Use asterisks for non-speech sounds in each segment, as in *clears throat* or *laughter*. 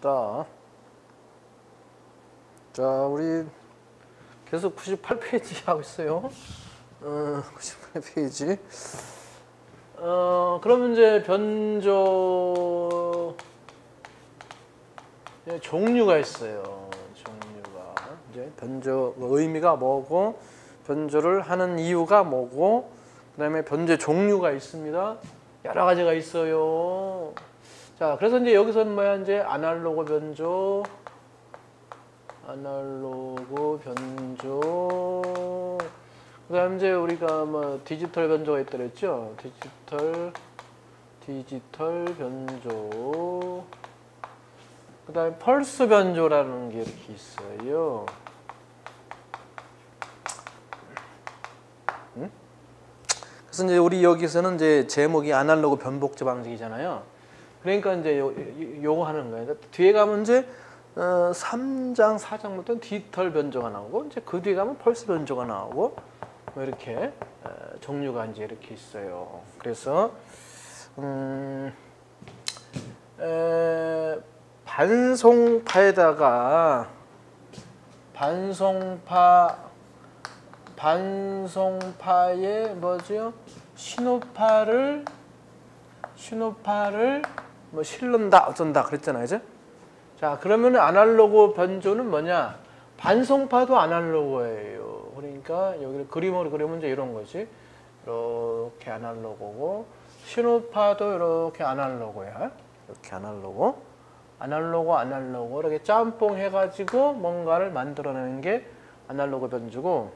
봅시다. 자, 우리 계속 98페이지 *laughs* 하고 있어요. 어, 98페이지. 어, 그러면 이제 변조 예, 종류가 있어요. 종류가 이제 변조 의미가 뭐고 변조를 하는 이유가 뭐고 그다음에 변조 종류가 있습니다. 여러 가지가 있어요. 자, 그래서 이제 여기서는 뭐야 이제 아날로그 변조, 아날로그 변조. 그 다음 이제 우리가 뭐 디지털 변조가 있다 그랬죠? 디지털 디지털 변조. 그 다음에 펄스 변조라는 게 이렇게 있어요. 응? 그래서 이제 우리 여기서는 이제 제목이 아날로그 변복제 방식이잖아요. 그러니까 이제 요, 요거 하는 거예요. 뒤에 가면 이제 어, 3장, 4장부터는 디지털 변조가 나오고 이제 그 뒤에 가면 펄스 변조가 나오고 뭐 이렇게 어, 종류가 이제 이렇게 있어요. 그래서 음, 에, 반송파에다가 반송파 반송파의 뭐죠? 신호파를 신호파를 뭐 실른다 어쩐다 그랬잖아요, 그죠? 자, 그러면 아날로그 변조는 뭐냐? 반송파도 아날로그예요. 그러니까 여기를 그림으로 그리면 이제 이런 거지. 이렇게 아날로그고 신호파도 이렇게 아날로그야. 이렇게 아날로그. 아날로그 아날로그 이렇게 짬뽕 해가지고 뭔가를 만들어내는 게 아날로그 변조고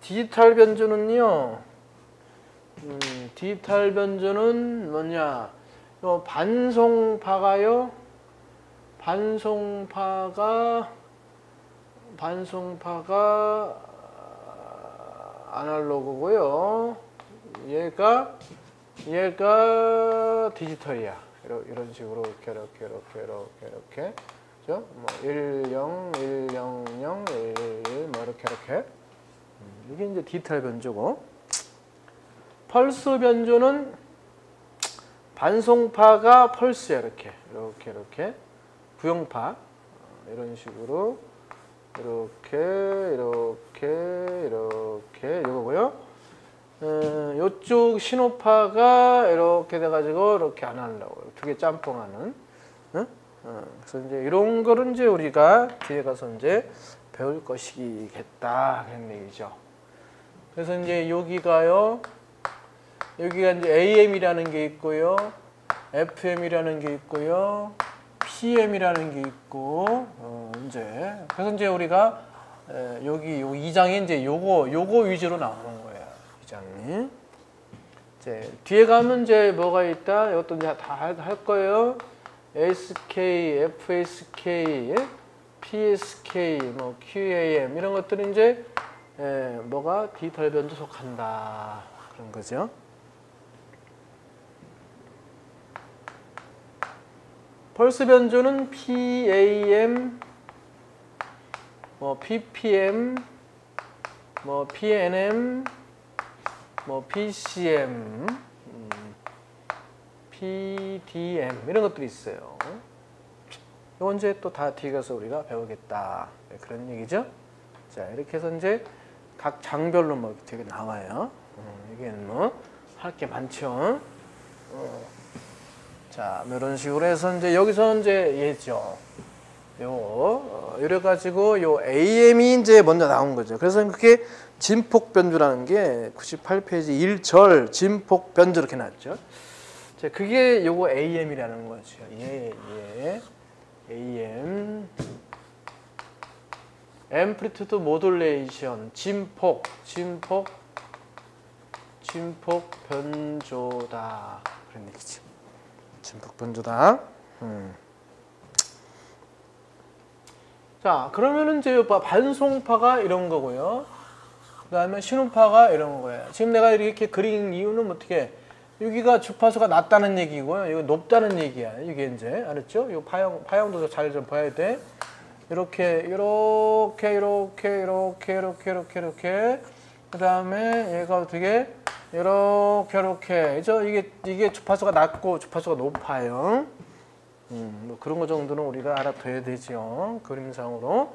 디지털 변조는요. 음, 디지털 변조는 뭐냐? 요 반송파가요. 반송파가 반송파가 아날로그고요. 얘가 얘가 디지털이야. 이런, 식으로 이렇게 이렇게 이렇게 이렇게 이렇게 그죠? 뭐 10, 100, 11뭐 이렇게 이렇게 음, 이게 이제 디지털 변조고 펄스 변조는 반송파가 펄스야 이렇게 이렇게 이렇게 부용파 어, 이런 식으로 이렇게 이렇게 이렇게 이거고요. 어, 이쪽 신호파가 이렇게 돼가지고 이렇게 안 하려고 두 개 짬뽕하는. 어? 어, 그래서 이제 이런 거를 이제 우리가 뒤에 가서 이제 배울 것이겠다 그런 얘기죠. 그래서 이제 여기가요. 여기가 이제 AM이라는 게 있고요. FM이라는 게 있고요. PM이라는 게 있고 어, 이제 그래서 이제 우리가 에, 여기 요 2장에 이제 요거 요거 위주로 나오는 거예요. 2장이. 이제 뒤에 가면 이제 뭐가 있다. 이것도 이제 다 할 거예요. SK, FSK, PSK, 뭐 QAM 이런 것들이 이제 에, 뭐가 디지털 변조 속한다 그런 거죠. 펄스 변조는 PAM, 뭐 PPM, 뭐 PNM, 뭐 PCM, 음, PDM 이런 것들이 있어요. 이건 이제 또 다 뒤에 가서 우리가 배우겠다 네, 그런 얘기죠. 자 이렇게 해서 이제 각 장별로 뭐 되게 나와요. 음, 이게 뭐 할 게 많죠. 어. 자, 뭐 이런 식으로 해서 이제 여기서 이제 얘죠. 요, 어, 이래 가지고 요 AM이 이제 먼저 나온 거죠. 그래서 그게 진폭 변조라는 게 98페이지 1절 진폭 변조 이렇게 나왔죠. 자, 그게 요거 AM이라는 거죠. 예, 예. AM. amplitude modulation 진폭, 진폭, 진폭 변조다. 그런 얘기죠. 변조다. 음. 자, 그러면은 이제 반송파가 이런 거고요. 그 다음에 신호파가 이런 거예요. 지금 내가 이렇게 그린 이유는 어떻게? 여기가 주파수가 낮다는 얘기고요. 이거 높다는 얘기야. 이게 이제 알았죠? 이 파형 파형도 잘 좀 봐야 돼. 이렇게 이렇게 이렇게 이렇게 이렇게 이렇게 이렇게 그다음에 얘가 어떻게 이렇게 이렇게 죠 이게 이게 주파수가 낮고 주파수가 높아요. 음, 뭐 그런 거 정도는 우리가 알아둬야 되죠. 그림상으로.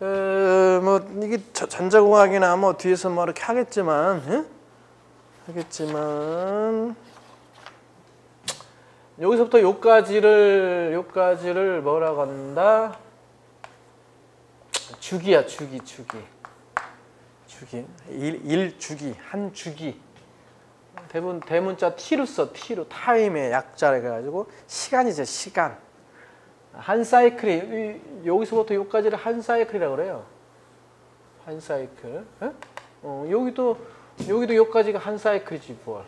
어, 뭐 이게 저- 전자공학이나 뭐 뒤에서 뭐 이렇게 하겠지만, 예? 하겠지만 여기서부터 요까지를 요까지를 뭐라고 한다? 주기야 주기 주기 주기 일, 일 주기 한 주기. 대부분 대문자 t로 써 t로. 타임의 약자라 해가지고 시간이죠 시간. 한 사이클이 이- 여기서부터 여기까지를 한 사이클이라고 그래요. 한 사이클. 에? 어, 여기도 여기도 여기까지가 한 사이클이지 뭘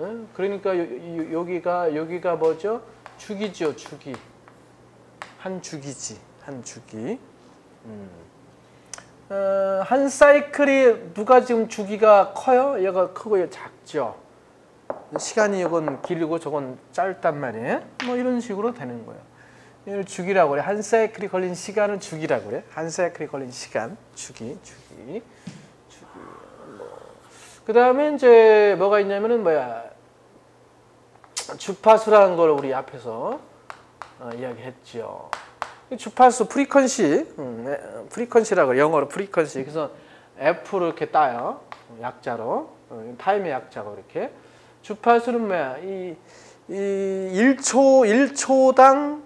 에? 그러니까 요, 요- 여기가 여기가 뭐죠? 주기죠 주기. 한 주기지 한 주기 어, 한 사이클이 누가 지금 주기가 커요? 얘가 크고 얘 작죠. 시간이 이건 길고 저건 짧단 말이에요. 뭐 이런 식으로 되는 거예요. 이걸 주기라고 그래. 한 사이클이 걸린 시간을 주기라고 그래. 한 사이클이 걸린 시간 주기, 주기, 주기. 뭐. 그 다음에 이제 뭐가 있냐면은 뭐야 주파수라는 걸 우리 앞에서 어, 이야기했죠. 이 주파수 frequency, 음, 에, frequency라고. 영어로 frequency. 그래서 F로 이렇게 따요. 어, 약자로. 어, time의 약자고 이렇게. 주파수는 뭐야? 이, 이 1초, 1초당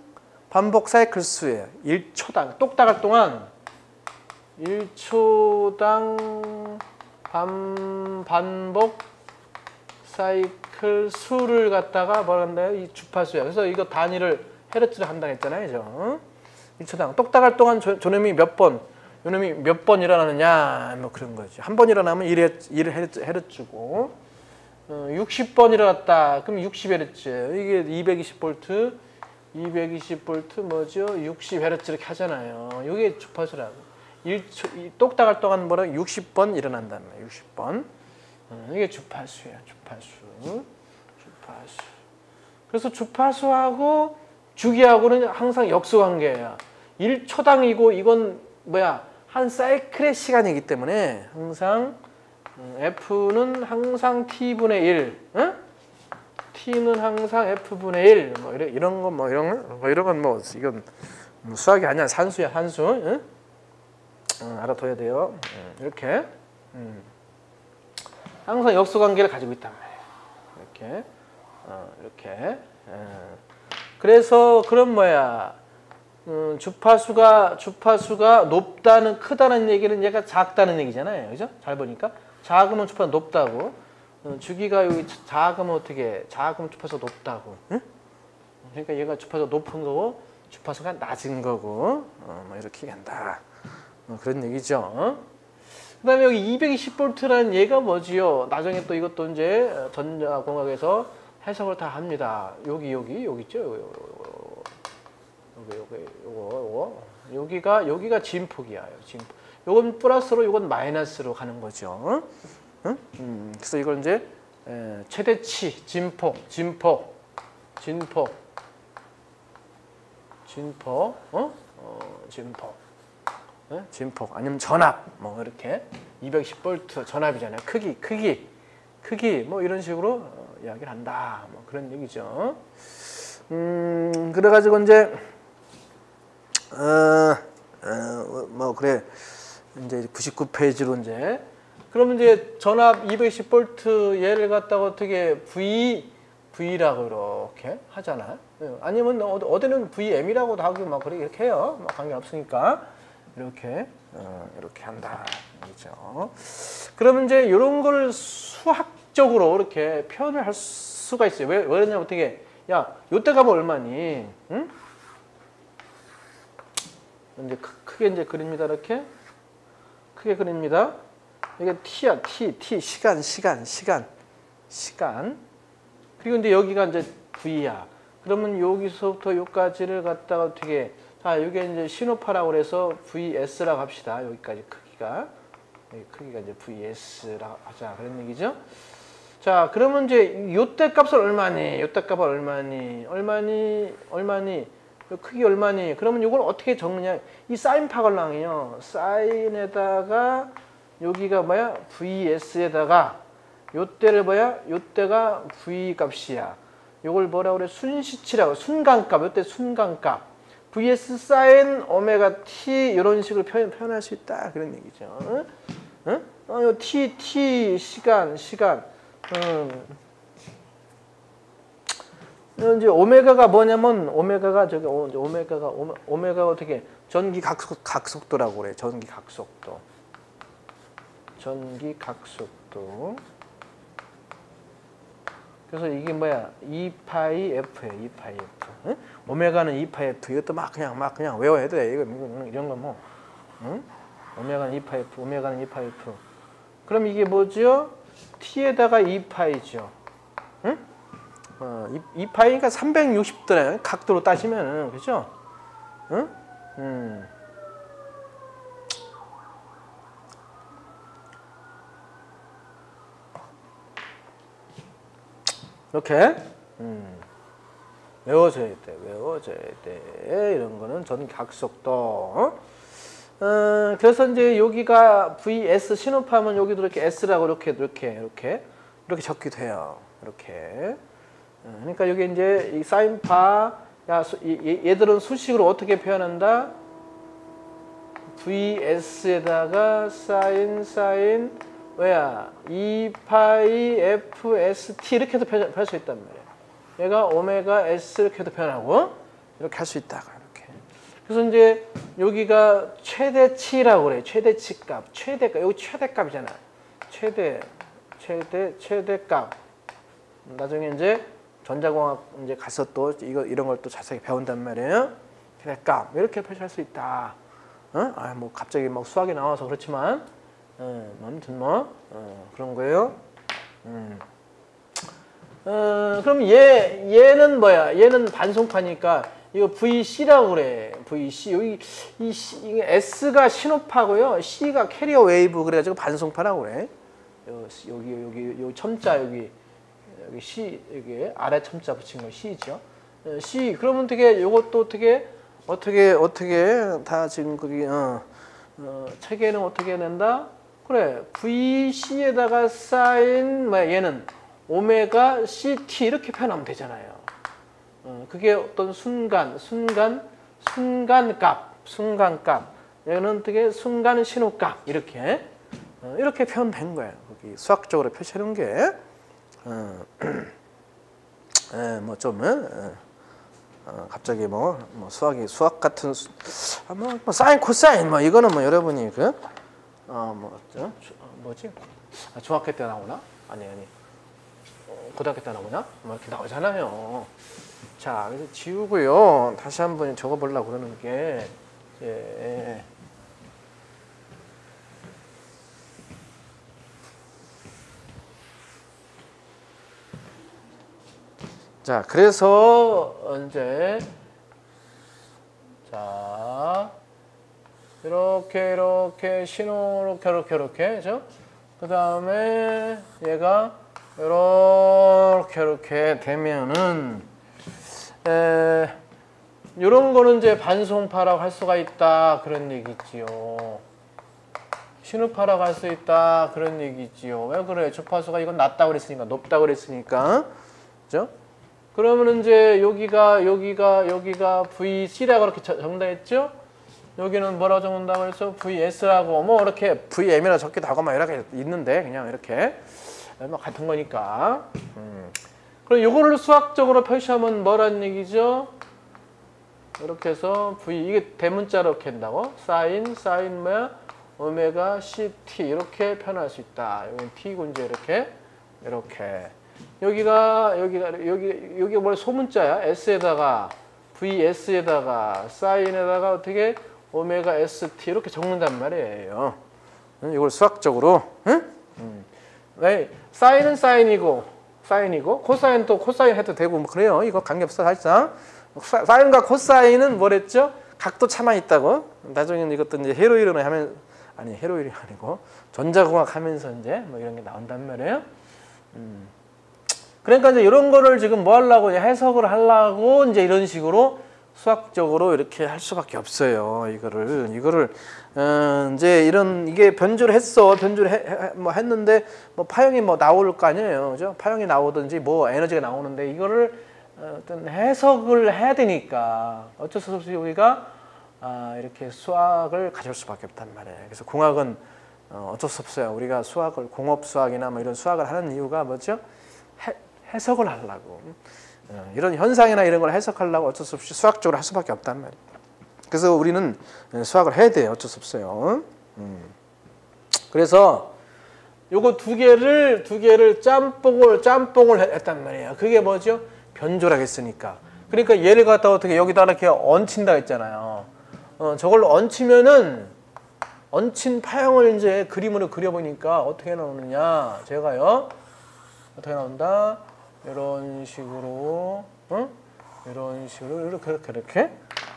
반복 사이클 수예요. 1초당. 똑딱할 동안 1초당 반, 반복 사이클 수를 갖다가 뭐라 한다요? 이 주파수야. 그래서 이거 단위를 헤르츠를 한다고 했잖아요. 그죠? 1초당. 똑딱할 동안 저, 저놈이 몇 번, 요놈이 몇 번 일어나느냐, 뭐 그런 거지. 한번 일어나면 1을, 1을 헤르츠, 헤르츠고, 어, 60번 일어났다. 그럼 60헤르츠. 이게 220볼트, 220볼트 뭐죠? 60헤르츠 이렇게 하잖아요. 이게 주파수라고. 1초, 이 똑딱할 동안 뭐라 60번 일어난다는 거예요. 60번. 어, 이게 주파수야. 주파수. 주파수. 그래서 주파수하고 주기하고는 항상 역수관계야. 1초당이고 이건 뭐야 한 사이클의 시간이기 때문에 항상 음, F는 항상 T분의 1, 응? T는 항상 F분의 1, 뭐 이런 이런 거뭐 이런 거, 뭐 이런 건 뭐 이건 뭐 수학이 아니야 산수야 산수, 응? 응, 알아둬야 돼요. 응, 이렇게 음. 항상 역수관계를 가지고 있단 말이에요. 이렇게 어, 이렇게. 예. 그래서 그런 뭐야 음, 주파수가 주파수가 높다는 크다는 얘기는 얘가 작다는 얘기잖아요, 그죠? 잘 보니까 작으면 주파수 높다고 어, 주기가 여기 작으면 어떻게 작으면 주파수가 높다고, 응? 그러니까 얘가 주파수가 높은 거고 주파수가 낮은 거고 어, 뭐 이렇게 간다 어, 그런 얘기죠. 그다음에 여기 220볼트라는 얘가 뭐지요? 나중에 또 이것도 이제 전자공학에서 해석을 다 합니다. 여기 여기 여기 있죠? 요거, 요거, 요거, 요거. 여기가 여기가 진폭이야. 진폭. 요건 플러스로 요건 마이너스로 가는 거죠. 응? 음, 그래서 이걸 이제 에, 최대치 진폭, 진폭, 진폭, 진폭, 어? 어, 진폭. 예? 진폭 아니면 전압 뭐 이렇게 210볼트 전압이잖아요. 크기, 크기, 크기 뭐 이런 식으로 어, 이야기를 한다. 뭐 그런 얘기죠. 음 그래가지고 이제 어 뭐 그래 이제 99페이지로 이제 그러면 이제 전압 210볼트 얘를 갖다가 어떻게 V V라고 이렇게 하잖아. 요 아니면 어- 어디는 VM이라고도 하고 막 그렇게 이렇게 해요. 뭐 관계 없으니까 이렇게 어, 이렇게 한다. 그죠? 그러면 이제 이런 걸 수학적으로 이렇게 표현을 할 수가 있어요. 왜, 왜 그러냐면 어떻게 야, 요때 가면 얼마니? 응? 이제 크, 크게 이제 그립니다. 이렇게 크게 그립니다. 이게 t야, t, t 시간, 시간, 시간, 시간. 그리고 이제 여기가 이제 v야. 그러면 여기서부터 여기까지를 갖다가 어떻게 자, 이게 이제 신호파라고 그래서 VS라고 합시다. 여기까지 크기가 여기 크기가 이제 VS라고 하자 그런 얘기죠. 자, 그러면 이제 요때 값은 얼마니? 요때 값은 얼마니? 얼마니? 얼마니? 요 크기 얼마니? 그러면 이걸 어떻게 적느냐? 이 사인 파걸랑이요. 사인에다가 여기가 뭐야? VS에다가 요때를 뭐야? 요때가 V 값이야. 이걸 뭐라 그래? 순시치라고 순간값. 이때 순간값. vs 사인 오메가 t 이런 식으로 표현, 표현할 수 있다 그런 얘기죠. 응? 응? 어, 요 t t 시간 시간. 음. 이제 오메가가 뭐냐면 오메가가 저기 오- 이제 오메가가 오메, 오메가가 어떻게 전기 각속 각속도라고 그래. 전기 각속도. 전기 각속도. 그래서 이게 뭐야? 2파이 F야, 2파이 F. 응? 오메가는 2파이 F. 이것도 막 그냥 막 그냥 외워야 돼. 이거 이런 거 뭐. 응? 오메가는 2파이 F, 오메가는 2파이 F. 그럼 이게 뭐죠? T에다가 2파이죠. 응? 어, 2, 파이니까 360도네. 각도로 따지면은 그죠? 응? 음. 이렇게 음. 외워져야 돼. 외워져야 돼. 이런 거는 전각속도. 어? 어, 그래서 이제 여기가 VS 신호파면 여기도 이렇게 S라고 이렇게 이렇게 이렇게 이렇게 적기도 해요. 이렇게. 어, 그러니까 여기 이제 이 사인파 야 얘들은 수식으로 어떻게 표현한다? VS에다가 사인 사인 왜야 2파이 FST 이렇게 해도 표현할 수 있단 말이야. 얘가 오메가 S 이렇게 해도 표현하고 이렇게 할 수 있다. 이렇게. 그래서 이제 여기가 최대치라고 그래. 최대치 값. 최대값. 여기 최대값이잖아. 최대 최대 최대값. 나중에 이제 전자공학 이제 가서 또 이거 이런 걸 또 자세히 배운단 말이에요. 최대값 이렇게 표시할 수 있다. 어? 아, 뭐 갑자기 막 수학이 나와서 그렇지만, 어, 뭐 아무튼 뭐 어, 그런 거예요. 음. 어, 그럼 얘 얘는 뭐야? 얘는 반송파니까 이거 VC라고 그래. VC 여기 이 C, 이게 S가 신호파고요. C가 carrier wave 그래가지고 반송파라고 그래. 요, 여기 여기 요 첨자 여기 여기 C 여기 아래 첨자 붙인 거 C죠. 어, C 그러면 어떻게 요것도 어떻게 어떻게 어떻게 다 지금 거기 어, 어, 책에는 어떻게 낸다? 그래 VC에다가 사인 뭐 얘는 오메가 CT 이렇게 표현하면 되잖아요. 어, 그게 어떤 순간 순간 순간값 순간값 얘는 어떻게 순간 신호값 이렇게 어, 이렇게 표현된 거예요. 거기 수학적으로 표시하는 게 어, 뭐좀 어, *clears throat* 어, 갑자기 뭐, 뭐 수학이 수학 같은 수, 아, 뭐, 뭐 사인 코사인 뭐 이거는 뭐 여러분이 그 어 뭐 어, 뭐지? 아, 중학교 때 나오나? 아니 아니. 어, 고등학교 때 나오나? 뭐 이렇게 나오잖아요. 자 그래서 지우고요. 다시 한번 적어보려고 그러는 게 예. 자, 그래서 이제 자 이렇게 이렇게 신호 이렇게 이렇게 이렇게 그죠? 그 다음에 얘가 이렇게 이렇게 되면은 에 이런 거는 이제 반송파라고 할 수가 있다 그런 얘기지요. 신호파라고 할 수 있다 그런 얘기지요. 왜 그래? 주파수가 이건 낮다 그랬으니까 높다 그랬으니까 그죠? 그러면 이제 여기가 여기가 여기가 VC라고 저- 적는다했죠? 여기는 뭐라고 적는다고 해서 VS라고 뭐 이렇게 VM이라 적기도 하고 막 이렇게 있는데 그냥 이렇게 뭐 같은 거니까. 음. 그럼 이거를 수학적으로 표시하면 뭐라는 얘기죠? 이렇게 해서 V 이게 대문자로 이렇게 한다고 사인 사인 뭐야 오메가 CT 이렇게 표현할 수 있다. T고 이제 이렇게 이렇게 여기가 여기가 여기 여기 뭘 소문자야 S에다가 VS에다가 사인에다가 어떻게 오메가 ST 이렇게 적는단 말이에요. 응? 이걸 수학적으로 응? 음. 왜 사인은 사인이고 사인이고 코사인 또 코사인 해도 되고 뭐 그래요. 이거 관계없어 사실상 사- 사인과 코사인은 뭐랬죠? 각도 차만 있다고. 나중에는 이것도 이제 회로이론을 하면 아니 헤로이론이 아니고 전자공학 하면서 이제 뭐 이런 게 나온단 말이에요. 음. 그러니까 이제 이런 거를 지금 뭐 하려고 해석을 하려고 이제 이런 식으로 수학적으로 이렇게 할 수밖에 없어요. 이거를 이거를 어, 이제 이런 이게 변주를 했어 변주를 해, 해- 뭐 했는데 뭐 파형이 뭐 나올 거 아니에요, 그죠? 파형이 나오든지 뭐 에너지가 나오는데 이거를 어떤 해석을 해야 되니까 어쩔 수 없이 우리가 아, 이렇게 수학을 가질 수밖에 없단 말이에요. 그래서 공학은 어, 어쩔 수 없어요. 우리가 수학을 공업 수학이나 뭐 이런 수학을 하는 이유가 뭐죠? 해, 해석을 하려고 어, 이런 현상이나 이런 걸 해석하려고 어쩔 수 없이 수학적으로 할 수밖에 없단 말이에요. 그래서 우리는 수학을 해야 돼요. 어쩔 수 없어요. 음. 그래서 요거 두 개를 두 개를 짬뽕을 짬뽕을 했단 말이에요. 그게 뭐죠? 변조라겠으니까. 그러니까 얘를 갖다 어떻게 여기다 이렇게 얹힌다 했잖아요. 어, 저걸 얹히면은 얹힌 파형을 이제 그림으로 그려보니까 어떻게 나오느냐? 제가요 어떻게 나온다? 이런 식으로, 어? 이런 식으로 이렇게 이렇게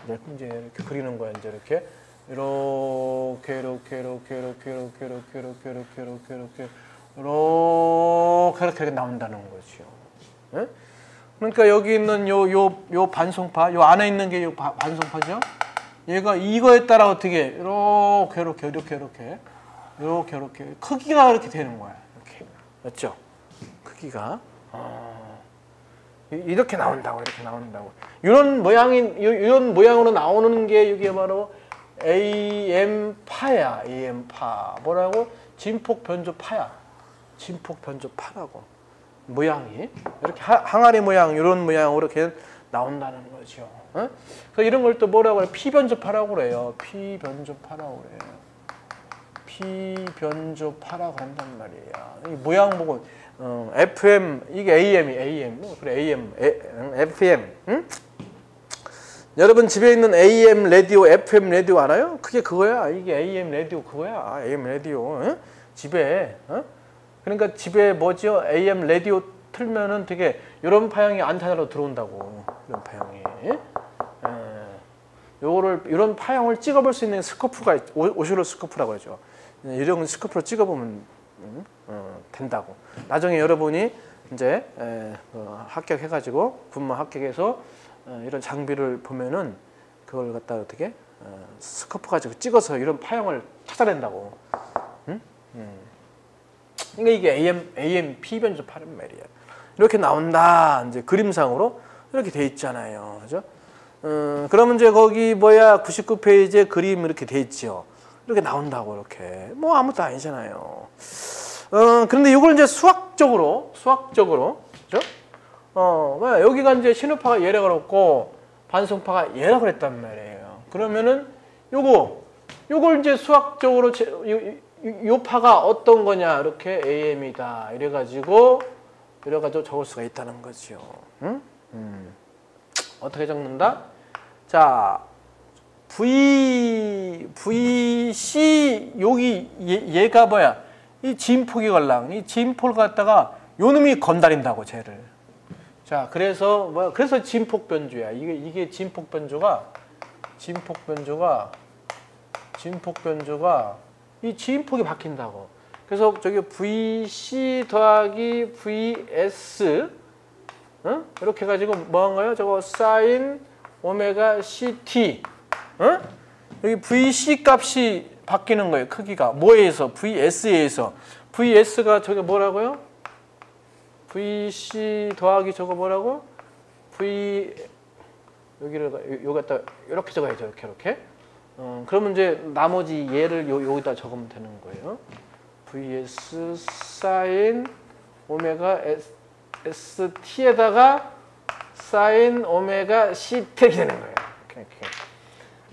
이렇게 이제 이렇게 그리는 거야 이제 이렇게 이렇게 이렇게 이렇게 이렇게 이렇게 이렇게 이렇게 이렇게 이렇게 이렇게 이렇게 이렇게 나온다는 거죠. 네? 그러니까 여기 있는 요 요 요 반송파, 요 안에 있는 게 요 반송파죠. 얘가 이거에 따라 어떻게 이렇게 이렇게 이렇게 이렇게 이렇게 이렇게 크기가 이렇게 되는 거야. 이렇게 맞죠? 크기가 어, 이렇게 나온다고 이렇게 나온다고. 이런 모양인 이런 모양으로 나오는 게 이게 바로 AM 파야. AM 파 뭐라고? 진폭 변조 파야. 진폭 변조 파라고. 모양이 이렇게 항아리 모양 이런 모양으로 이렇게 나온다는 거죠. 어? 그래서 이런 걸 또 뭐라고 그래? 피변조파라고 그래요. 피변조파라고 그래요. 피변조파라고 한단 말이야. 이 모양 보고 어, FM 이게 AM이 AM 그래 AM 에, FM 응? 여러분 집에 있는 AM 라디오, FM 라디오 알아요? 그게 그거야. 이게 AM 라디오 그거야. AM 라디오 응? 집에 어? 그러니까 집에 뭐죠? AM 라디오 틀면은 되게 이런 파형이 안테나로 들어온다고 이런 파형이. 예. 요거를 이런 파형을 찍어볼 수 있는 스코프가 오시로 스코프라고 하죠. 이런 스코프로 찍어보면 음, 어, 된다고. 나중에 여러분이 이제 에, 어, 합격해가지고 군무 합격해서 어, 이런 장비를 보면은 그걸 갖다 어떻게 어, 스코프 가지고 찍어서 이런 파형을 찾아낸다고. 음? 음. 그러니까 이게 AM, AM P 변조 파란 말이야. 이렇게 나온다. 이제 그림상으로 이렇게 돼 있잖아요. 그죠? 음, 그러면 이제 거기 뭐야 99페이지에 그림 이렇게 돼 있죠. 이렇게 나온다고 이렇게 뭐 아무것도 아니잖아요. 어, 그런데 이걸 이제 수학적으로 수학적으로 그죠? 어, 여기가 이제 신호파가 얘라 그랬고 반송파가 얘라 그랬단 말이에요. 그러면은 요거 요걸 이제 수학적으로 제, 요, 요, 파가 어떤 거냐 이렇게 AM이다 이래 가지고 이래 가지고 적을 수가 있다는 거죠. 응? 음. 어떻게 적는다? 자, V, VC, 여기 얘, 가 뭐야? 이 진폭이 걸랑, 이 진폭을 갖다가 요 놈이 건달인다고, 쟤를. 자, 그래서, 뭐야? 그래서 진폭 변주야. 이게, 이게 진폭 변주가, 진폭 변주가, 진폭 변주가 이 진폭이 바뀐다고. 그래서 저기 VC 더하기 VS, 어? 이렇게 해가지고 뭐한 거예요? 저거 사인 오메가 CT 어? 여기 VC 값이 바뀌는 거예요. 크기가 뭐에 의해서? VS에 의해서 VS가 저게 뭐라고요? VC 더하기 저거 뭐라고? V 여기를 요 갖다 이렇게 적어야죠. 이렇게 이렇게. 어, 그러면 이제 나머지 얘를 요, 여기다 적으면 되는 거예요. VS 사인 오메가 ST에다가 사인 오메가 CT 되는 거예요. 이렇게.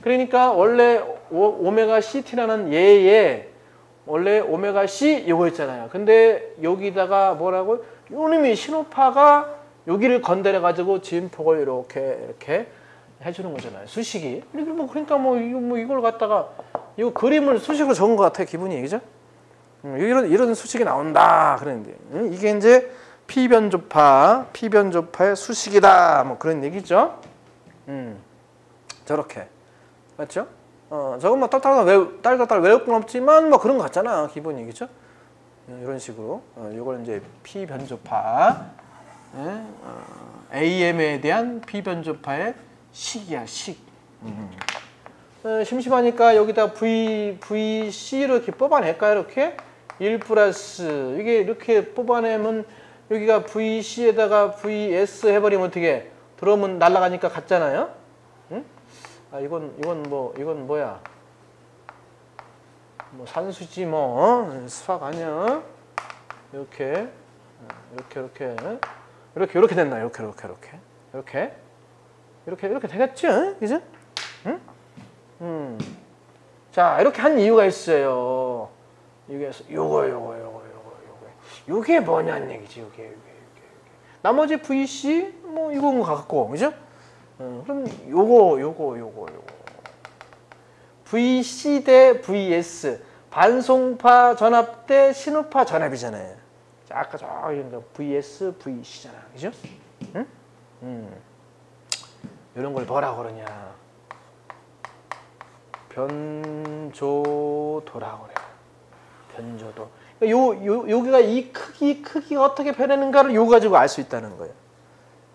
그러니까 원래 오, 메가 CT라는 얘에 원래 오메가 C 이거였잖아요. 근데 여기다가 뭐라고? 요놈이 신호파가 여기를 건드려 가지고 진폭을 이렇게 이렇게 해주는 거잖아요. 수식이. 뭐 그러니까 뭐, 뭐 이걸 갖다가 이거 그림을 수식으로 적은 것 같아요. 기분이 그죠? 음, 이런 이런 수식이 나온다 그랬는데 이게 이제 피변조파, 피변조파의 수식이다. 뭐 그런 얘기죠. 음, 저렇게. 맞죠? 어, 저건 뭐 딸딸딸 외우, 딸딸딸 외울 건 없지만 뭐 그런 거 같잖아. 기본 얘기죠. 음, 이런 식으로. 어, 이걸 이제 피변조파. 예? 어, AM에 대한 피변조파의 식이야, 식. 음. 어, 심심하니까 여기다 V, VC로 이렇게 뽑아낼까요? 이렇게? 1 플러스. 이게 이렇게 뽑아내면 여기가 VC에다가 VS 해버리면 어떻게 들어오면 날아가니까 같잖아요. 응? 아 이건 이건 뭐 이건 뭐야? 뭐 산수지 뭐 어? 수학 아니야? 이렇게 어, 이렇게 이렇게 이렇게 이렇게 됐나? 이렇게 이렇게 이렇게 이렇게 이렇게 이렇게 되겠지? 그죠? 응? 음. 자 이렇게 한 이유가 있어요. 이게 요거 요거 요거 요거 요거 요게 뭐냐는 얘기지. 요게 요게 요게. 나머지 VC 뭐 이건 거 같고 그죠? 어, 그럼 요거 요거 요거 요거 VC 대 VS 반송파 전압 대 신호파 전압이잖아요. 자, 아까 저기 VS VC잖아, 그죠? 응? 음. 이런 걸 뭐라 그러냐? 변조도라 그래. 변조도. 그러니까 요, 요, 여기가 이 크기, 크기가 어떻게 변하는가를 요 가지고 알 수 있다는 거예요.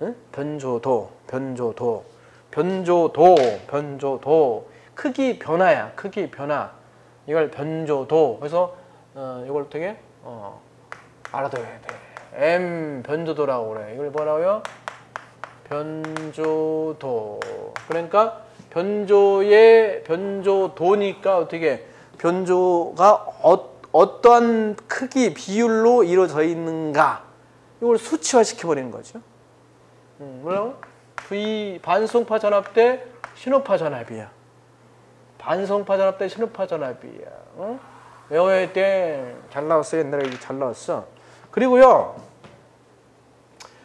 응? 변조도, 변조도, 변조도, 변조도. 크기 변화야, 크기 변화. 이걸 변조도. 그래서 어, 이걸 어떻게 어, 알아둬야 돼. M 변조도라고 그래. 이걸 뭐라고요? 변조도. 그러니까 변조의 변조도니까 어떻게 변조가 어, 어떠한 크기 비율로 이루어져 있는가 이걸 수치화 시켜버리는 거죠. 음, 뭐라고? V 반송파 전압 대 신호파 전압이야. 반송파 전압 대 신호파 전압이야. 어? 외워야 돼. 잘 나왔어. 옛날에 잘 나왔어. 그리고요.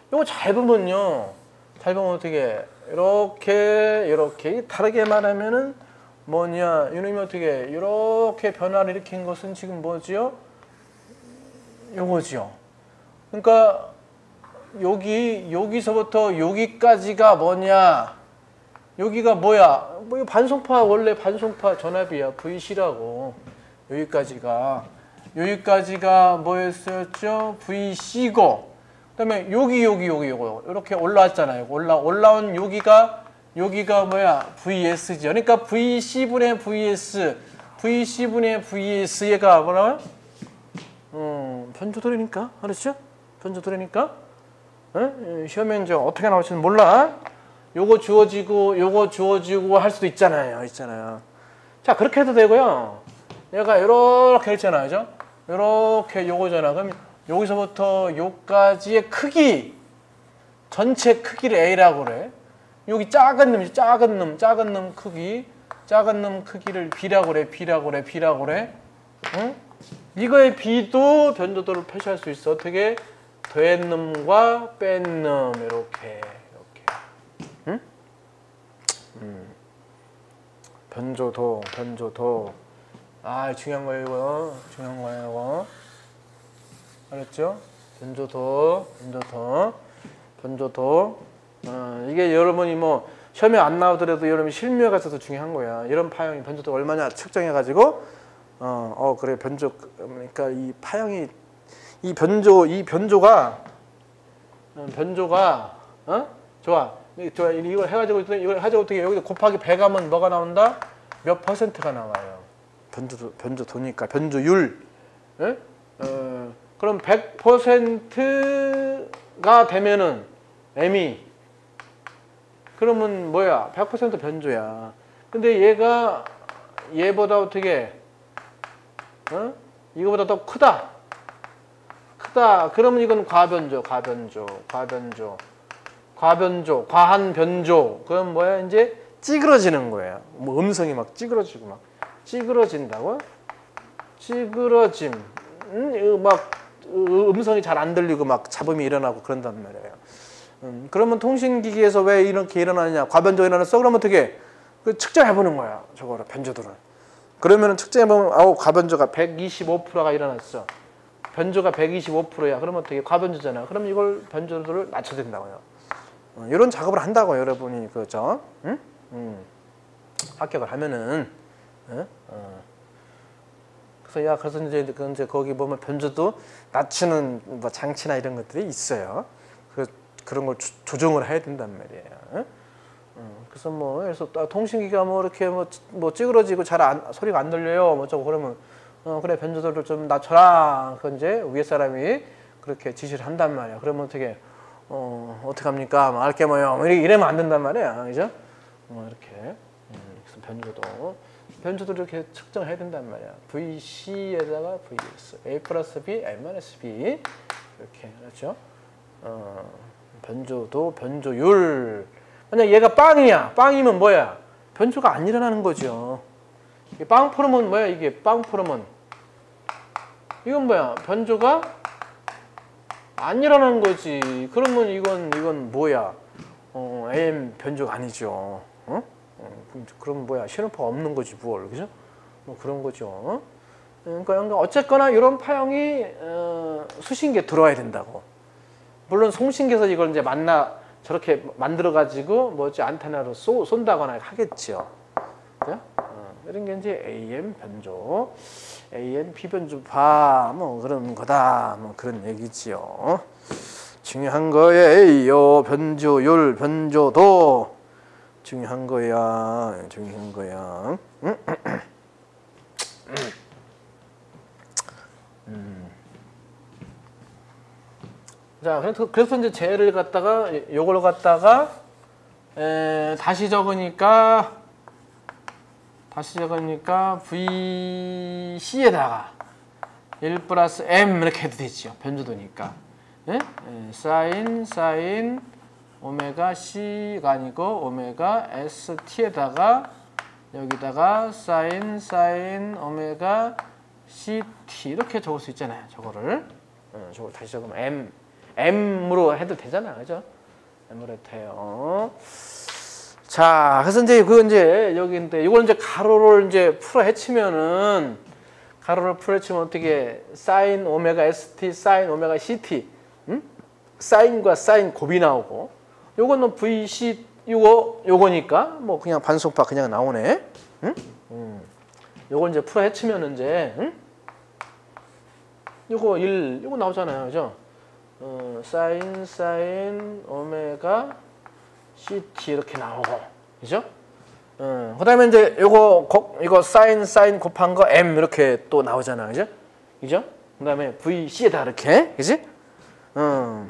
이거 잘 보면요. 잘 보면 어떻게 이렇게 이렇게 다르게 말하면은 뭐냐 이놈이 어떻게 이렇게 변화를 일으킨 것은 지금 뭐지요? 요거지요. 그러니까 여기 여기서부터 여기까지가 뭐냐? 여기가 뭐야? 뭐 반송파 원래 반송파 전압이야 VC라고 여기까지가 여기까지가 뭐였었죠? VC고 그다음에 여기 여기 여기 요거 이렇게 올라왔잖아요. 올라 올라온 여기가 여기가 뭐야? VS지. 그러니까 VC분의 VS, VC분의 VS 얘가 뭐라고요? 음, 변조 도래니까. 알았죠? 변조 도래니까. 어? 시험에 이제 어떻게 나올지는 몰라. 요거 주어지고 요거 주어지고 할 수도 있잖아요. 있잖아요. 자, 그렇게 해도 되고요. 얘가 이렇게 했잖아요. 그죠? 이렇게 요거잖아. 그럼 여기서부터 요까지의 크기 전체 크기를 A라고 그래. 여기 작은 놈, 작은 놈, 작은 놈 크기, 작은 놈 크기를 B라고 그래, B라고 그래, B라고 그래. 응? 이거의 B도 변조도를 표시할 수 있어. 어떻게? 된 놈과 뺀 놈, 이렇게, 이렇게. 응? 음. 변조도, 변조도. 아, 중요한 거예요, 이거. 중요한 거예요, 이거. 알았죠? 변조도, 변조도, 변조도. 어, 이게 여러분이 뭐 시험에 안 나오더라도 여러분이 실무에 가서도 중요한 거야. 이런 파형이 변조도 얼마냐 측정해가지고 어, 어 그래 변조 그러니까 이 파형이 이 변조 이 변조가 어, 변조가 어 좋아 좋아 이걸 해 가지고 이걸 해 가지고 어떻게 여기 곱하기 100 하면 뭐가 나온다? 몇 퍼센트가 나와요? 변조 변조 도니까 변조율. 예? 어, 그럼 100%가 되면은 m이 그러면 뭐야? 100% 변조야. 근데 얘가 얘보다 어떻게 어? 이거보다 더 크다. 크다. 그러면 이건 과변조, 과변조, 과변조, 과변조, 과한 변조. 그럼 뭐야? 이제 찌그러지는 거예요. 뭐 음성이 막 찌그러지고 막 찌그러진다고? 찌그러짐. 음, 막 음성이 잘 안 들리고 막 잡음이 일어나고 그런단 말이에요. 음, 그러면 통신기기에서 왜 이렇게 일어나느냐? 과변조 일어났어? 그러면 어떻게? 그 측정해보는 거야. 저거를, 변조도를. 그러면 측정해보면, 아우, 과변조가 125%가 일어났어. 변조가 125%야. 그러면 어떻게? 과변조잖아. 그럼 이걸 변조도를 낮춰야 된다고요. 어, 이런 작업을 한다고요, 여러분이. 그죠? 응? 음. 합격을 하면은, 어? 어. 그래서 야, 그래서 이제, 그 이제 거기 보면 변조도 낮추는 뭐 장치나 이런 것들이 있어요. 그 그런 걸 조, 정을 해야 된단 말이에요. 어, 그래서 뭐 그래서 통신기가 뭐 이렇게 뭐, 뭐 찌그러지고 잘 안, 소리가 안 들려요. 뭐 저거 그러면 어 그래 변조도를 좀 낮춰라. 그 이제 위에 사람이 그렇게 지시를 한단 말이야. 그러면 어떻게 어, 어떻게 합니까? 뭐 알게 뭐요. 뭐 이래- 이러면 안 된단 말이야. 그죠? 어, 이렇게. 음, 변조도. 변조도 이렇게 측정해야 된단 말이야. VC에다가 VS. A 플러스 B, A 마이너스 B. 이렇게. 그렇죠? 어, 변조도, 변조율. 만약 얘가 빵이야. 빵이면 뭐야? 변조가 안 일어나는 거죠. 빵 포름은 뭐야? 이게 빵 포름은. 이건 뭐야? 변조가 안 일어나는 거지. 그러면 이건 이건 뭐야? 어, AM 변조가 아니죠. 어? 어, 그럼- 뭐야? 신호파 없는 거지 뭘, 그죠? 뭐 그런 거죠. 어? 그러니까 어쨌거나 이런 파형이 어, 수신기에 들어와야 된다고. 물론 송신기에서 이걸 이제 만나 저렇게 만들어 가지고 뭐지 안테나로 쏘, 쏜다거나? 어, 이런 게 이제 AM 변조. AN 비변주파 뭐 그런 거다 뭐 그런 얘기지요. 중요한 거예요. 변조율, 변조도 중요한 거야. 중요한 거야. 음. 음. 자, 그래서 그래서 이제 쟤를 갖다가 요걸 갖다가 에, 다시 적으니까 다시 적으니까 VC에다가 1 플러스 M 이렇게 해도 되지요. 변조도니까. 예? 예, 사인, 사인, 오메가 C가 아니고 오메가 ST에다가 여기다가 사인, 사인, 오메가 CT 이렇게 적을 수 있잖아요. 저거를. 어, 저걸 다시 적으면 M, M으로 해도 되잖아. 그죠? M으로 해도 돼요. 자, 그래서 이제 그 이제 여기인데 이걸 이제 가로를 이제 풀어 헤치면은 가로를 풀어 헤치면 어떻게 사인 오메가 ST 사인 오메가 CT 응? 사인과 사인 곱이 나오고 요거는 VC 요거 요거니까 뭐 그냥 반속파 그냥 나오네. 응? 음. 요걸 이제 풀어 헤치면은 이제 응? 요거 1 요거 나오잖아요. 그죠? 어, 사인 사인 오메가 CT 이렇게 나오고 그죠? 어, 그다음에 이제 요거 곱- 이거 사인 사인 곱한 거 M 이렇게 또 나오잖아, 그죠? 그죠? 그 다음에 VC에다 이렇게, 그지? 어.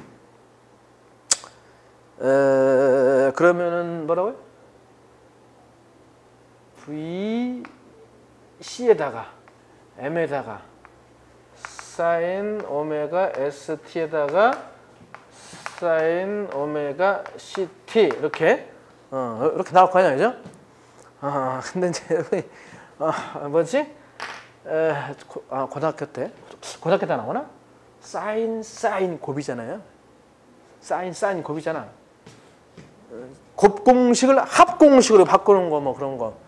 에, 그러면은 뭐라고요? VC에다가 M에다가 사인 오메가 ST에다가 사인 오메가 CT 이렇게 어, 이렇게 나올 거 아니야, 그죠? 아, 근데 이제 여기, 아, 뭐지? 에, 고, 아, 고등학교 때 고등학교 때 나오나? 사인 사인 곱이잖아요. 사인 사인 곱이잖아. 어, 곱 공식을 합 공식으로 바꾸는 거 뭐 그런 거.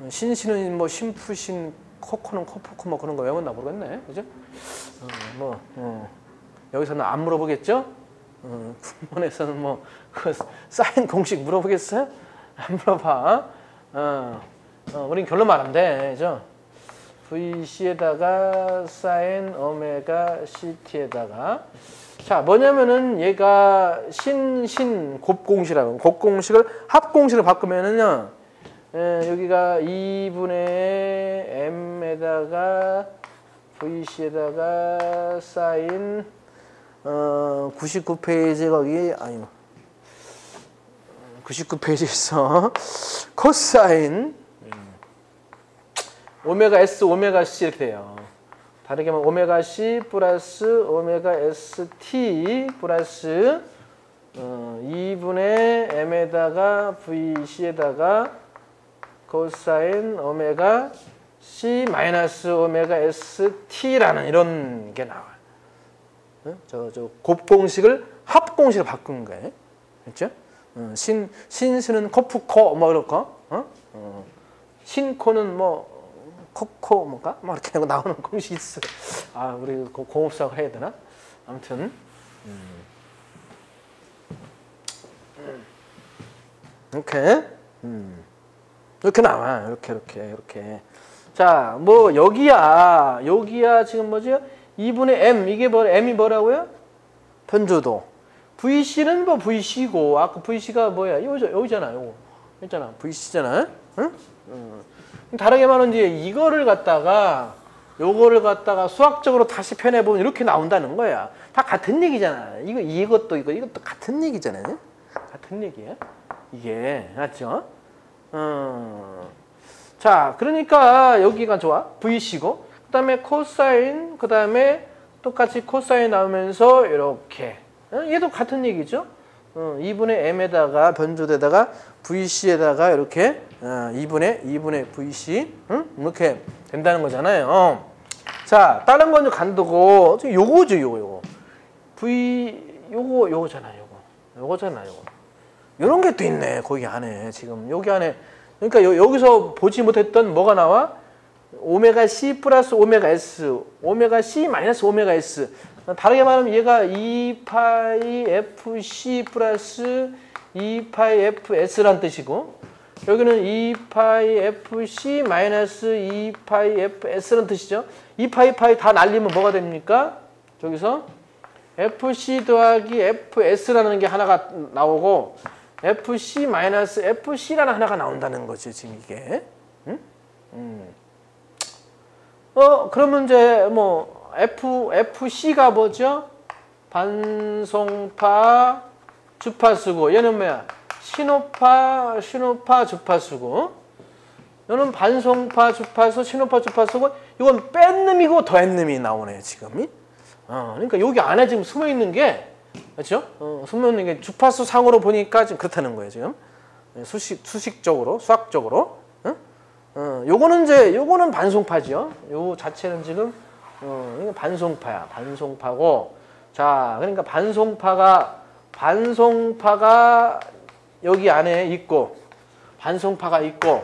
어, 신신은 뭐 신푸신 코코는 코푸코 뭐 그런 거 외웠나 모르겠네, 그죠? 어, 뭐 어. 여기서는 안 물어보겠죠? 어, 군문에서는 뭐 그 사인 공식 물어보겠어요? 안 물어봐. 어, 어, 우린 결론 돼, 그죠? VC에다가 사인 오메가 CT에다가 자 뭐냐면은 얘가 신신 곱공식이라고 곱공식을 합공식으로 바꾸면은요 에, 여기가 2분의 m에다가 VC에다가 사인 어, 99페이지 거기 아니요 99페이지 있어 코사인 오메가 S, 오메가 C 이렇게 돼요. 다르게 말하면 오메가 C 플러스 오메가 ST 플러스 어, 2분의 M에다가 VC에다가 코사인 오메가 C 마이너스 오메가 ST라는 이런 게 나와요. 어? 저, 저 곱공식을 합공식으로 바꾼 거예요. 그렇죠? 어, 신, 신수는 코프코 뭐 거. 어? 어. 신코는 뭐 코코 뭐가 뭐 이렇게 하고 *laughs* 나오는 공식이 있어. 아 우리 고- 공업사학을 해야 되나? 아무튼 음. 이렇게 음. 이렇게 나와 이렇게 이렇게 이렇게. 자 뭐 여기야 여기야 지금 뭐지? 2분의 m 이게 뭐 m이 뭐라고요? 변조도. VC는 뭐 VC고 아까 VC가 뭐야? 여기 여기잖아 요거 있잖아 VC잖아. 응? 응. 다르게 말하면 이제 이거를 갖다가 요거를 갖다가 수학적으로 다시 표현해 보면 이렇게 나온다는 거야. 다 같은 얘기잖아. 이거 이것도 이거 이것도 같은 얘기잖아요. 같은 얘기야. 이게 맞죠? 어. 자, 그러니까 여기가 좋아. VC고 그 다음에 코사인 그 다음에 똑같이 코사인 나오면서 이렇게 어? 얘도 같은 얘기죠. 어, 2분의 m에다가 변조되다가 VC에다가 이렇게 어, 2분의 2분의 VC 응? 이렇게 된다는 거잖아요. 어. 자, 다른 건 간두고 요거죠, 요거 요거. V 요거 요거잖아, 요거. 요거잖아, 요거. 요런 게 또 있네. 거기 안에 지금 여기 안에 그러니까 요, 여기서 보지 못했던 뭐가 나와? 오메가 C 플러스 오메가 S, 오메가 C 마이너스 오메가 S. 다르게 말하면 얘가 2파이 FC 플러스 2파이 FS란 뜻이고 여기는 2파이 FC 마이너스 2파이 FS란 뜻이죠. 2파이 파이 다 날리면 뭐가 됩니까? 저기서 FC 더하기 FS라는 게 하나가 나오고 FC 마이너스 FC라는 하나가 나온다는 거지 지금 이게. 응? 음. 어 그러면 이제 뭐 F FC가 뭐죠? 반송파 주파수고 얘는 뭐야? 신호파 신호파 주파수고 얘는 반송파 주파수 신호파 주파수고 이건 뺀 놈이고 더한 놈이 나오네 지금. 어 그러니까 여기 안에 지금 숨어 있는 게 그렇죠? 어, 숨어 있는 게 주파수 상으로 보니까 지금 그렇다는 거예요 지금 수식 수식적으로 수학적으로. 어? 어, 요거는 이제 요거는 반송파죠. 요 자체는 지금 어, 반송파야. 반송파고 자, 그러니까 반송파가 반송파가 여기 안에 있고 반송파가 있고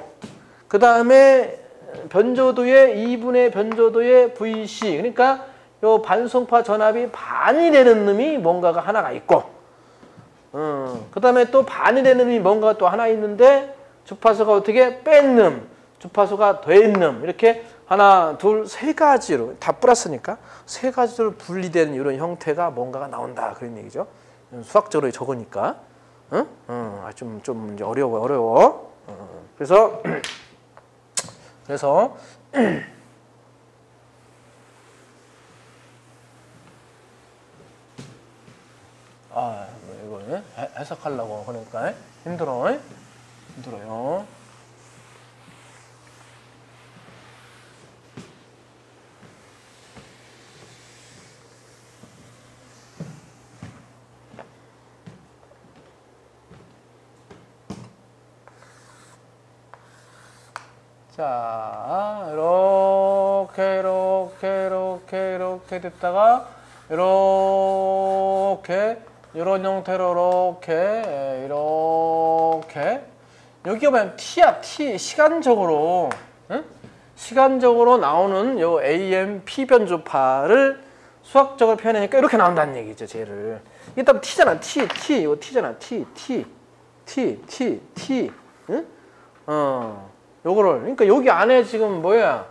그 다음에 변조도의 2분의 변조도의 VC 그러니까 요 반송파 전압이 반이 되는 놈이 뭔가가 하나가 있고 어, 그 다음에 또 반이 되는 놈이 뭔가가 또 하나 있는데 주파수가 어떻게 뺀 놈, 주파수가 된 놈, 이렇게 하나, 둘, 세 가지로, 다 플러스니까 세 가지로 분리되는 이런 형태가 뭔가가 나온다. 그런 얘기죠. 수학적으로 적으니까. 응? 응. 아, 좀, 좀 이제 어려워, 어려워. 어, 그래서, *clears throat* 그래서, *clears throat* 아, 뭐 이거 해- 해석하려고 그러니까 힘들어. 힘들어요. 자, 이렇게 이렇게 이렇게 이렇게 됐다가 이렇게 이런 형태로 이렇게 이렇게 여기가 보면 t야 t 시간적으로 응? 시간적으로 나오는 요 AM p 변조파를 수학적으로 표현하니까 이렇게 나온다는 얘기죠, 쟤를. 이게 딱 t잖아, t, t, 이거 t잖아, t, t, t, t, t, 응? 어, 요거를 그러니까 여기 안에 지금 뭐야?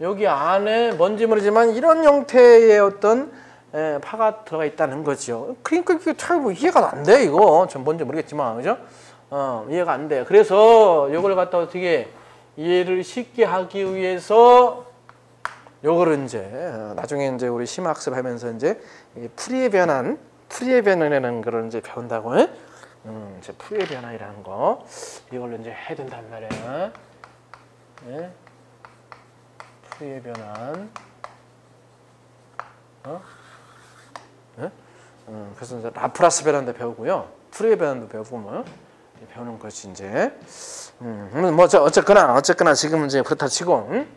여기 안에 뭔지 모르지만 이런 형태의 어떤 에, 파가 들어가 있다는 거죠. 그러니까 이게 참 이해가 안 돼, 이거. 전 뭔지 모르겠지만, 그죠? 어, 이해가 안 돼. 그래서 요걸 갖다 어떻게 이해를 쉽게 하기 위해서 요거를 이제 어, 나중에 이제 우리 심학습 하면서 이제 이 풀이의 변환, 풀이의 변환이라는 걸 이제 배운다고. 해? 음, 이제 풀이의 변환이라는 거 이걸로 이제 해야 된단 말이야. 네? 풀이의 변환. 어? 네? 음, 그래서 이제 라프라스 변환도 배우고요. 풀이의 변환도 배우고 뭐 배우는 것이 이제 음, 뭐 어쨌거나 어쨌거나 지금 이제 그렇다 치고 응?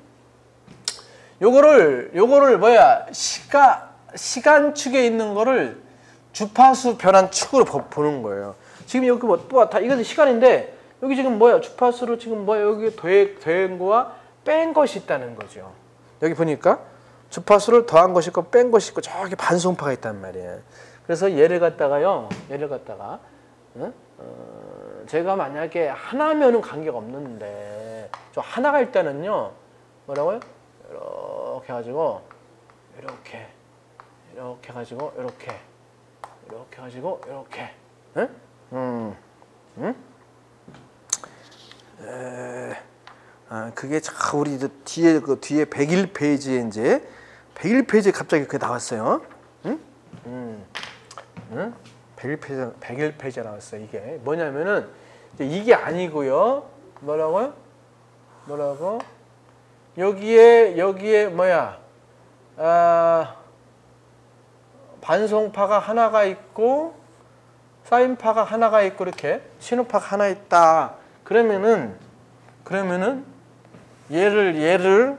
요거를 요거를 뭐야 시가 시간 축에 있는 거를 주파수 변환 축으로 보, 보는 거예요. 지금 여기 뭐또다 이것은 시간인데 여기 지금 뭐야 주파수로 지금 뭐야 여기 되, 된 거와 뺀 것이 있다는 거죠. 여기 보니까 주파수를 더한 것이 있고 뺀 것이 있고 저기 반송파가 있단 말이에요. 그래서 얘를 갖다가요 얘를 갖다가 응? 어, 제가 만약에 하나면은 관계가 없는데 저 하나가 일단은요 뭐라고요? 이렇게 해가지고 이렇게 이렇게 해가지고 이렇게 이렇게 해가지고 이렇게 응? 음, 응? 에, 아, 그게 자 우리 뒤에 그 뒤에 101페이지에 이제 101페이지에 갑자기 그게 나왔어요. 응? 음. 응? 101페이지 101페이지에 나왔어요. 이게 뭐냐면은 이게 아니고요. 뭐라고요? 뭐라고? 여기에 여기에 뭐야? 아 반송파가 하나가 있고 사인파가 하나가 있고 이렇게 신호파가 하나 있다. 그러면은 그러면은 얘를 얘를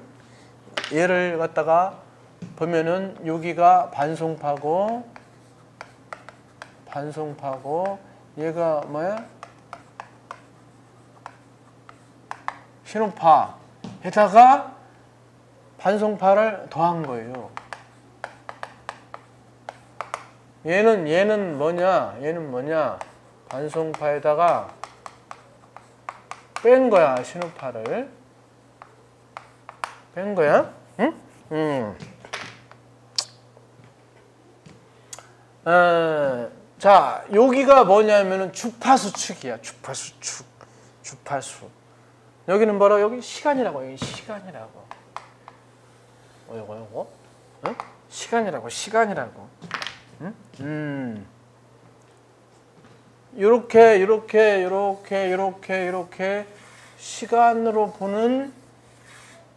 얘를 갖다가 보면은 여기가 반송파고 반송파고 얘가 뭐야? 신호파에다가 반송파를 더한 거예요. 얘는 얘는 뭐냐? 얘는 뭐냐? 반송파에다가 뺀 거야 신호파를 뺀 거야. 응? 음. 어, 자 여기가 뭐냐면은 주파수 축이야. 주파수 축. 주파수. 여기는 뭐라 여기 시간이라고 여기 시간이라고. 어, 이거 이거? 응? 시간이라고 시간이라고. 응? 음. 이렇게 이렇게 이렇게 이렇게 이렇게 시간으로 보는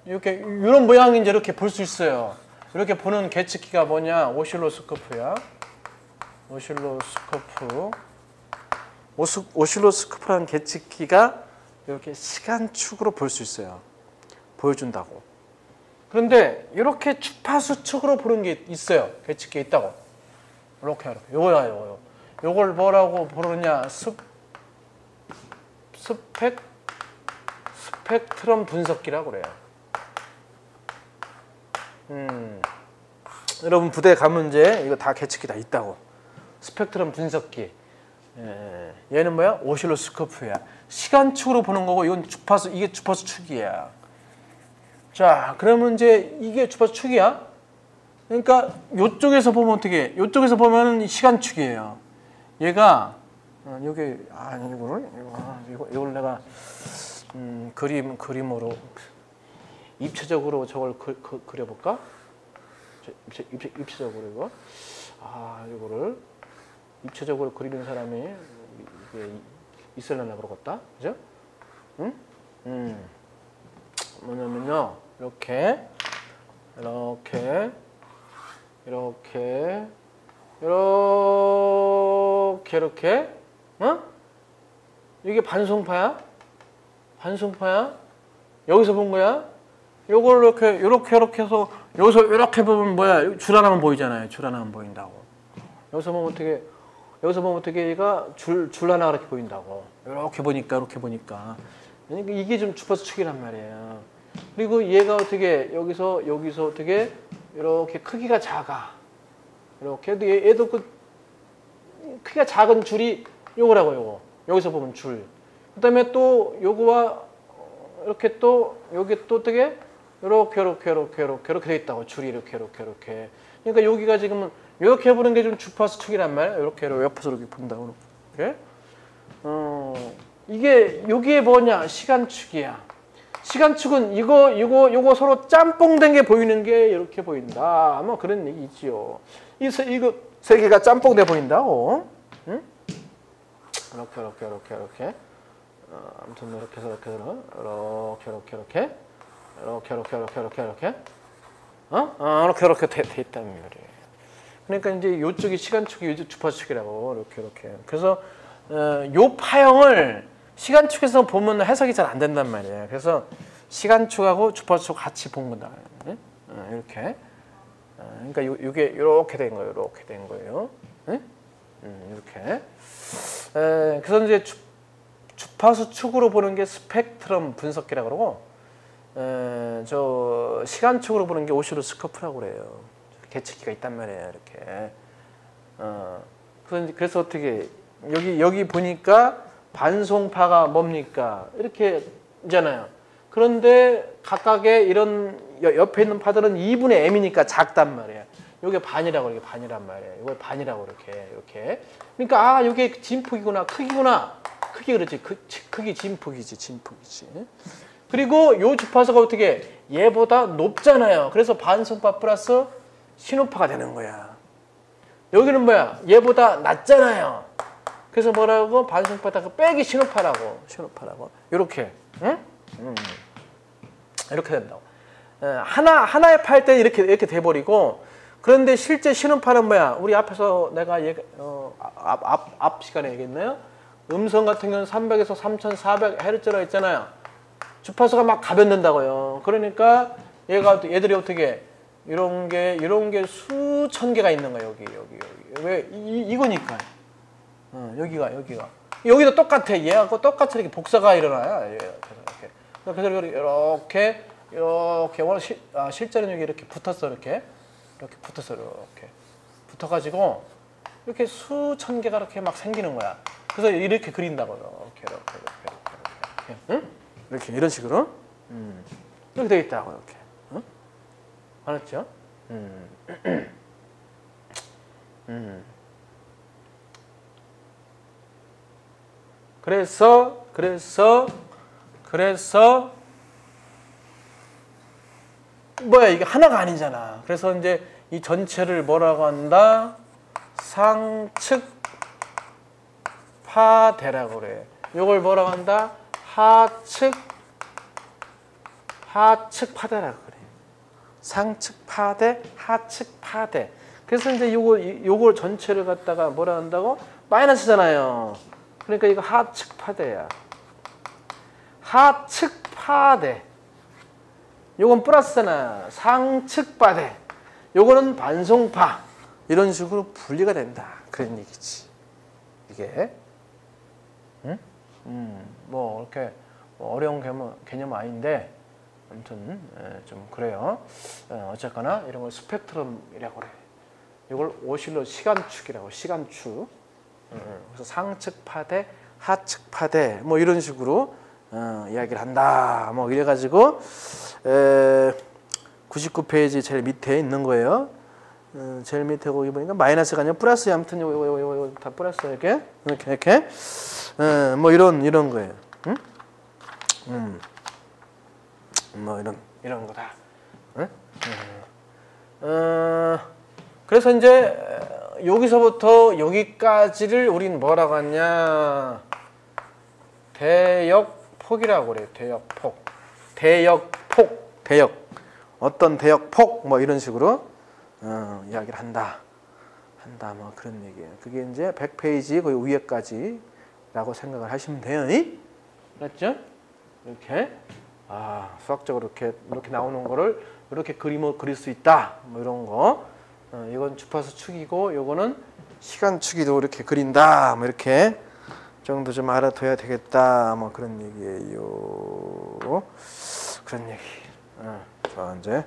이렇게 이런 모양인지 이렇게 볼 수 있어요. 이렇게 보는 계측기가 뭐냐? 오실로스코프야. 오실로스코프. 오스, 오실로스코프라는 계측기가 이렇게 시간축으로 볼 수 있어요. 보여준다고. 그런데 이렇게 주파수 축으로 보는 게 있어요. 계측기 있다고. 이렇게 이렇게. 요거야 요거. 요걸 뭐라고 부르냐? 스, 스펙 스펙트럼 분석기라고 그래요. 음. 여러분 부대 가면 이제 이거 다 계측기 다 있다고. 스펙트럼 분석기. 예. 얘는 뭐야? 오실로스코프야. 시간축으로 보는 거고 이건 주파수 이게 주파수 축이야. 자, 그러면 이제 이게 주파수 축이야. 그러니까 요쪽에서 보면 어떻게? 요쪽에서 보면은 시간축이에요. 얘가 어, 여기 아 이거를 이거 이거 이걸 내가 음, 그림 그림으로 입체적으로 저걸 그, 그, 그려볼까? 입체, 입체, 입체적으로 이거 아 이거를 입체적으로 그리는 사람이 이게 있을려나 그러겠다, 그죠? 응? 음 뭐냐면요 이렇게 이렇게 이렇게 이렇게 이렇게 어? 이게 반송파야? 반송파야? 여기서 본 거야? 요걸 이렇게 이렇게 이렇게 해서 여기서 이렇게 보면 뭐야? 줄 하나만 보이잖아요. 줄 하나만 보인다고. 여기서 보면 어떻게 여기서 보면 어떻게 얘가 줄, 줄 하나 이렇게 보인다고. 이렇게 보니까 이렇게 보니까 그러니까 이게 좀 주파수 축이란 말이에요. 그리고 얘가 어떻게 여기서 여기서 어떻게 이렇게 크기가 작아. 이렇게 얘도 그 크기가 작은 줄이 요거라고 요거 여기서 보면 줄 그다음에 또 요거와 이렇게 또 여기 또 어떻게? 이렇게 이렇게 이렇게 이렇게 이렇게 돼 있다고. 줄이 이렇게 이렇게 이렇게. 그러니까 여기가 지금은 이렇게 보는 게 좀 주파수 축이란 말이야. 이렇게 옆에서 이렇게 본다고 이렇게 어 이게 여기에 뭐냐? 시간축이야. 시간축은 이거 이거 요거 서로 짬뽕된 게 보이는 게 이렇게 보인다. 아마 그런 얘기지요. 이 세, 이거 세 개가 짬뽕돼 보인다고. 응? 이렇게 이렇게 이렇게 이렇게. 어, 아무튼 이렇게 해서 이렇게 해서 이렇게 이렇게 이렇게 이렇게 이렇게 이렇게 이렇게 이렇게 어? 어 이렇게 이렇게 돼, 돼 있단 말이에요. 그러니까 이제 이쪽이 시간축이 이쪽 주파축이라고 이렇게 이렇게. 그래서 어, 요 파형을 시간축에서 보면 해석이 잘 안 된단 말이에요. 그래서 시간축하고 주파축 같이 본 거다. 응? 어, 이렇게. 그러니까 요, 이게 이렇게 된 거예요. 이렇게 된 거예요. 네? 음, 이렇게. 에, 그래서 이제 주, 주파수 축으로 보는 게 스펙트럼 분석기라고 그러고 에, 저 시간 축으로 보는 게 오시로스코프라고 그래요. 계측기가 있단 말이에요. 이렇게. 어, 그래서, 어떻게 여기 여기 보니까 반송파가 뭡니까? 이렇게 있잖아요. 그런데 각각의 이런 옆에 있는 파들은 2분의 m이니까 작단 말이야. 요 게 반이라고 이게 반이란 말이야. 이걸 반이라고 이렇게 이렇게. 그러니까 아 요게 진폭이구나 크기구나. 크기 그렇지. 크, 크기 진폭이지 진폭이지. 그리고 요 주파수가 어떻게 얘보다 높잖아요. 그래서 반성파 플러스 신호파가 되는 거야. 여기는 뭐야? 얘보다 낮잖아요. 그래서 뭐라고 반성파다가 빼기 신호파라고 신호파라고 이렇게 응? 음. 이렇게 된다고. 에, 하나 하나의 파일 때는 이렇게 이렇게 돼 버리고 그런데 실제 신호파는 뭐야? 우리 앞에서 내가 얘기, 어, 앞, 앞, 앞 시간에 얘기했나요? 음성 같은 경우는 300에서 3,400 헤르츠라 했잖아요. 주파수가 막 가변된다고요. 그러니까 얘가 얘들이 어떻게 이런 게 이런 게 수천 개가 있는 거야 여기 여기 여기 왜 이, 이거니까 어, 여기가 여기가 여기도 똑같아 얘하고 똑같이 이렇게 복사가 일어나요. 예, 이렇게 그래서 이렇게 이렇게 원래 실, 아, 실제는 여기 이렇게 붙었어 이렇게 이렇게 붙었어 이렇게 붙어가지고 이렇게 수천 개가 이렇게 막 생기는 거야. 그래서 이렇게 그린다고 이렇게 이렇게 이렇게 이렇게, 이렇게. 응? 이렇게 이런 식으로 음. 이렇게 되어 있다고 이렇게 응? 알았죠? 음. 음. *clears throat* 그래서 그래서 그래서 뭐야 이게 하나가 아니잖아. 그래서 이제 이 전체를 뭐라고 한다? 상측 파대라고 그래. 이걸 뭐라고 한다? 하측 하측 파대라고 그래. 상측 파대, 하측 파대. 그래서 이제 요거 요걸 전체를 갖다가 뭐라 한다고? 마이너스잖아요. 그러니까 이거 하측 파대야. 하측 파대. 요건 플러스잖아. 상측 파대. 요거는 반송파. 이런 식으로 분리가 된다. 그런 얘기지. 이게. 응? 음, 뭐 이렇게 어려운 개념, 개념 아닌데 아무튼 에, 좀 그래요. 어, 어쨌거나 이런 걸 스펙트럼이라고 그래. 이걸 오실로 시간축이라고 시간축. 어, 그래서 상측 파대, 하측 파대 뭐 이런 식으로 어, 이야기를 한다. 뭐 이래가지고 에, 99페이지 제일 밑에 있는 거예요. 어, 제일 밑에 거기 보니까 마이너스가 아니라 플러스 아무튼 요거 요거 요거 다 플러스 이렇게 이렇게 이렇게 어, 뭐 이런 이런 거예요. 응? 음. 뭐 이런 이런 거다. 응? 어, 그래서 이제 여기서부터 여기까지를 우린 뭐라고 하냐 대역 폭이라고 그래요. 대역폭, 대역폭, 대역 어떤 대역폭 뭐 이런 식으로 어, 이야기를 한다. 한다 뭐 그런 얘기예요. 그게 이제 100페이지 거의 위에까지라고 생각을 하시면 돼요. 맞죠? 이렇게 아 수학적으로 이렇게 이렇게 나오는 거를 이렇게 그림을 그릴 수 있다. 뭐 이런 거. 어, 이건 주파수 축이고 요거는 시간 축이도 이렇게 그린다. 뭐 이렇게 정도 좀 알아둬야 되겠다. 뭐 그런 얘기예요. 그런 얘기. 어, 자 이제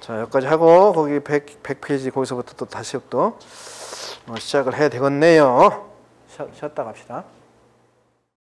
자 여기까지 하고 거기 100, 100페이지 거기서부터 또 다시 또 어, 시작을 해야 되겠네요. 쉬, 쉬었다 갑시다.